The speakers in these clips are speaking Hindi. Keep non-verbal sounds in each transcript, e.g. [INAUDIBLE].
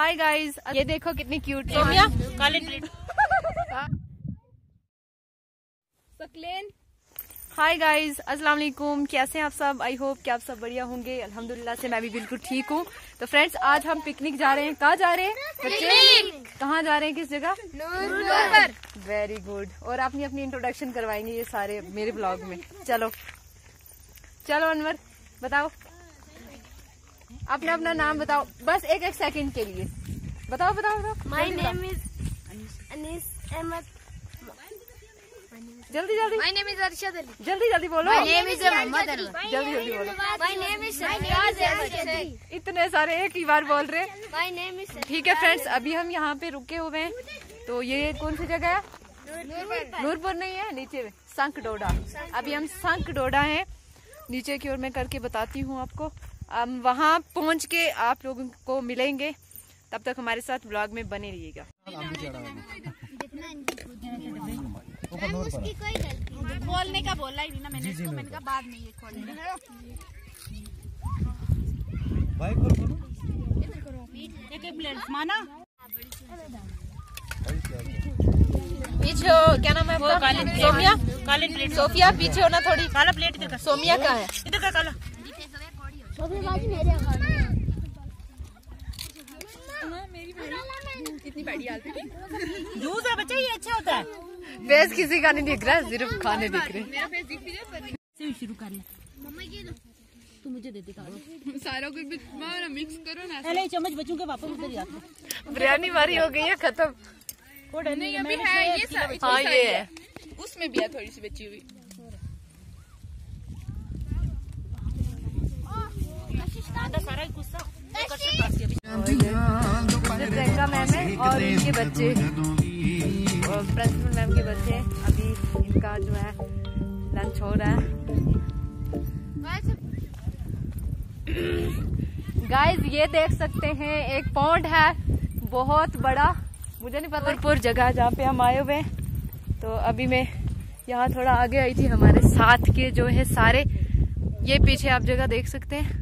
हाय गाइस ये देखो कितनी क्यूट सकलेन। हाय गाइस अस्सलाम वालेकुम कैसे हैं आप सब? आई होप कि आप सब बढ़िया होंगे। अल्हम्दुलिल्लाह से मैं भी बिल्कुल ठीक हूँ। तो फ्रेंड्स आज हम पिकनिक जा रहे हैं। कहाँ जा रहे हैं? बच्चे? कहाँ जा रहे हैं? किस जगह? वेरी गुड और अपनी अपनी इंट्रोडक्शन करवाएँगे ये सारे मेरे ब्लॉग में। चलो। चलो अनवर बताओ। अपना अपना नाम बताओ। बस एक एक सेकंड के लिए। बताओ बताओ बताओ। Name is Anis Ahmed. बताओ। जल्दी जल्दी। My name is Arshad Ali. जल्दी जल्दी बोलो। My name is Muhammad Anwar. जल्दी जल्दी बोलो। Is Sarfraz Ahmed. इतने सारे एक ही बार बोल रहे। हैं नेम is ठीक है फ्रेंड्स अभी हम यहाँ पे रुके हुए हैं। तो ये कौन सी जगह है? नूरपुर। नहीं है नीचे में संक डोडा अभी हम संक डोडा हैं। नीचे की ओर मैं करके बताती हूँ आपको। हम वहाँ पहुँच के आप लोगों को मिलेंगे। तब तक हमारे साथ ब्लॉग में बने रहिएगा। उसकी कोई गलती नहीं बोलने का बोला ही नहीं ना मैंने इसको मैंने कहा बाद में ये खोलने बाइक पर बोलो एक एक माना। पीछे क्या नाम है वो आपका? काले प्लेट सोमिया काले प्लेट सोफिया पीछे होना थोड़ी। काला प्लेट इधर का सोमिया का है। इधर का काला। जूस है बच्चा ये अच्छा होता है। फेस किसी का नहीं दिख रहा है सिर्फ़ खाने दिख रहे। से शुरू कर ले। तू मुझे दे दे सारा कुछ मिक्स करो ना पहले चम्मच बच्चों के वापस उधर जाते बिरयानी मारी हो गई है खत्म। नहीं अभी है ये सारी हाँ ये है। उसमें भी है थोड़ी सी बची हुई। सारा गुस्सा प्रियंका मैम है और उनके बच्चे और प्रिंसिपल मैम के बच्चे अभी इनका जो है। लंच हो रहा है गाइस ये देख सकते हैं, एक पॉन्ड है, बहुत बड़ा। मुझे नहीं पता पुर जगह जहाँ पे हम आए हुए तो अभी मैं यहाँ थोड़ा आगे आई थी हमारे साथ के जो है सारे। ये पीछे आप जगह देख सकते हैं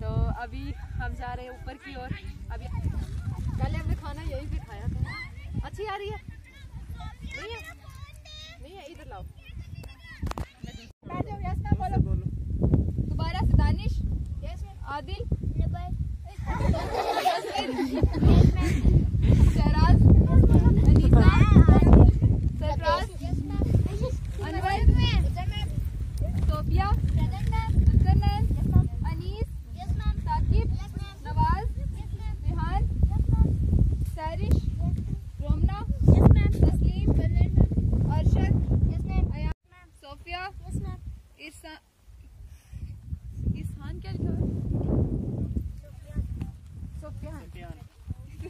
तो अभी हम जा रहे हैं ऊपर की ओर। अभी पहले हमने खाना यही पे खाया था। अच्छी आ रही है। नहीं है? नहीं है? इधर लाओ। दोबारा से दानिश आदिल [LAUGHS] शहराज अनीसा सरफराज अनवर सोफिया अजरनैन अनीस साकिब नवाज़ रिहान सैरिश रोमना तस्लीम अरशद अयान सोफिया इरसा इरफान क्या लिखा है सुफियान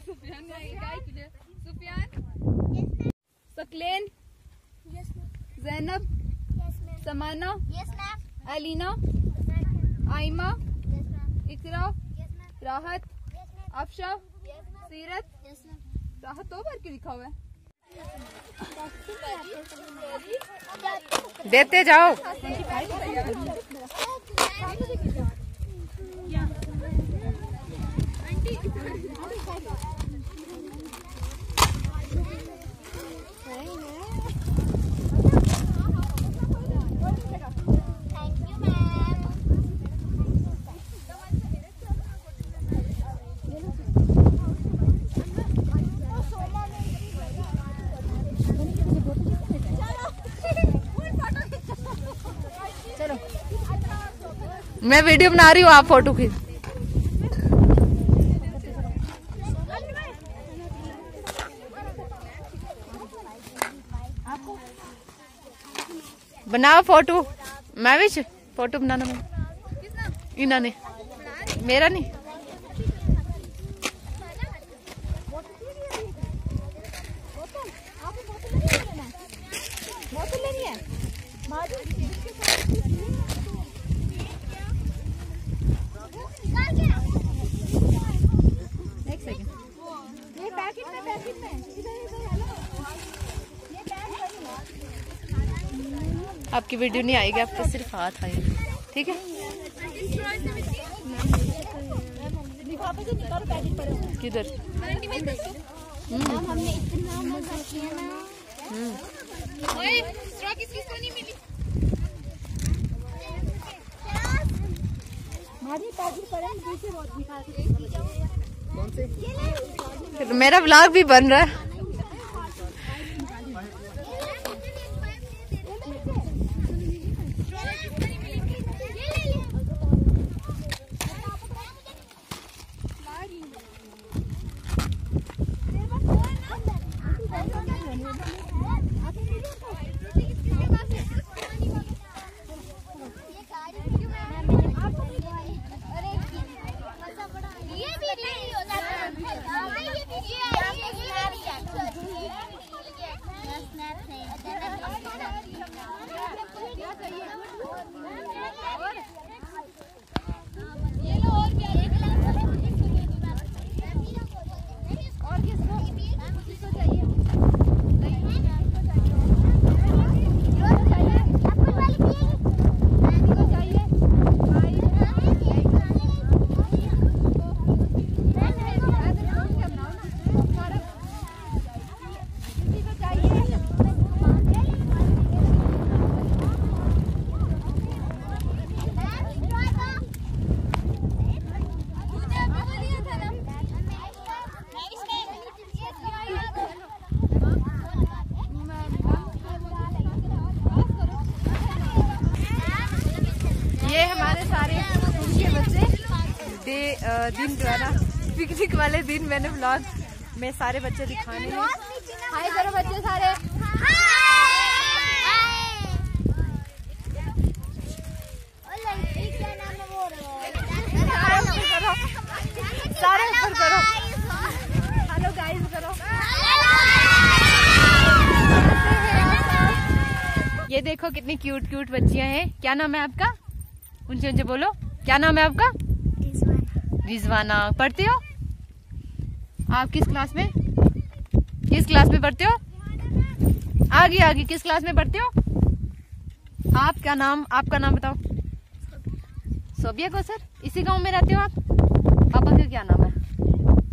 सुफियान नहीं क्या है तुझे सुफियान सकलेन जैनब समाना अलीना आइमा इकरा राहत अफशा सीरत राहत दो बार क्यों लिखा हुआ है देते जाओ मैं वीडियो बना रही हूँ आप फ़ोटो खींच। बनाओ फ़ोटो मैं भी फ़ोटो बनाना मैं इन्हों ने मेरा नहीं आपकी वीडियो नहीं आएगी आपके सिर्फ़ हाथ आएँगे। ठीक है? किधर? हमने इतना मज़ा किया ना मेरा ब्लॉग भी बन रहा है। हमारे सारे स्कूल के बच्चे डे दिन जो है ना पिकनिक वाले दिन मैंने ब्लॉग में सारे बच्चे दिखाने हैं। हाय करो बच्चे सारे। सारे ऊपर करो। हेलो गाइस करो। ये देखो कितनी क्यूट क्यूट बच्चियाँ हैं। क्या नाम है आपका? उनसे उनसे बोलो। क्या नाम है आपका? रिजवाना। पढ़ते हो? आप किस क्लास में? किस क्लास में पढ़ते हो? आगे आगे। किस क्लास में पढ़ते हो? आप क्या नाम? आपका नाम बताओ। सोबिया को सर। इसी गाँव में रहते हो आप? पापा का क्या नाम है?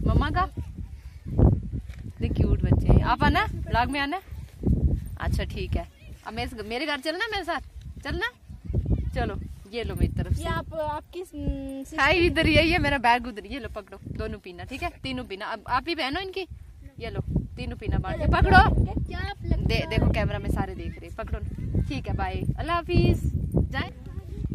मम्मा का? क्यूट बच्चे हैं। आप आना ब्लॉग में आना। अच्छा ठीक है। अब मेरे घर चलना मेरे साथ? चलना? चलो। ये लो मेरी तरफ़ से। आप आपकी हाय इधर यही है मेरा बैग उधर ये लो पकड़ो। दोनों पीना ठीक है? तीनों पीना। अब आप ही बहन हो इनकी? ये लो तीनों पीना बांट के पकड़ो। दे देखो कैमरा में सारे देख रहे पकड़ो ठीक है बाय अल्लाह हाफिज। जाए?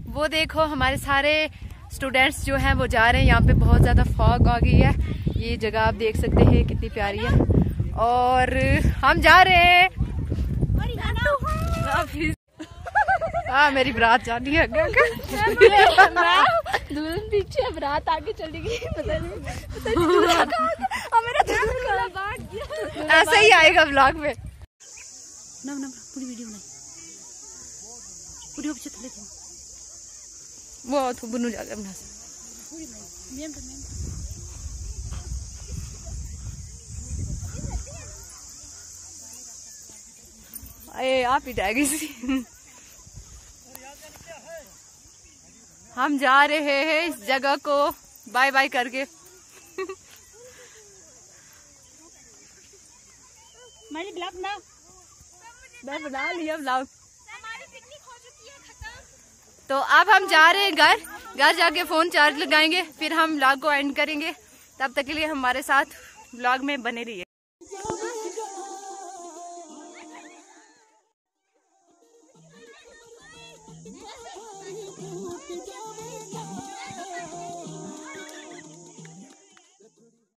वो देखो हमारे सारे स्टूडेंट्स जो हैं वो जा रहे हैं। यहाँ पे बहुत ज़्यादा फॉग आ गई है। ये जगह आप देख सकते हैं कितनी प्यारी है। और हम जा रहे हैं। हाँ मेरी बरात जानी है दुल्हन पीछे अब रात आगे चली गई पता नहीं पता नहीं दूल्हा कहाँ गया? अब मेरा दूल्हा भाग गया। ऐसे ही आएगा ब्लॉग में। ना ना पूरी वीडियो बनाई। पूरी पीछे थले थे। वो तो बुनू जाकर बना नियम अरे आप ही जाएगी सी हम जा रहे हैं इस जगह को। बाय बाय करके। हमारी ब्लॉग ना मैं बना लिया ब्लॉग। तो अब हम जा रहे हैं घर। घर जाके फ़ोन चार्ज लगाएँगे फिर हम ब्लॉग को एंड करेंगे। तब तक के लिए हमारे साथ ब्लॉग में बने रहिए।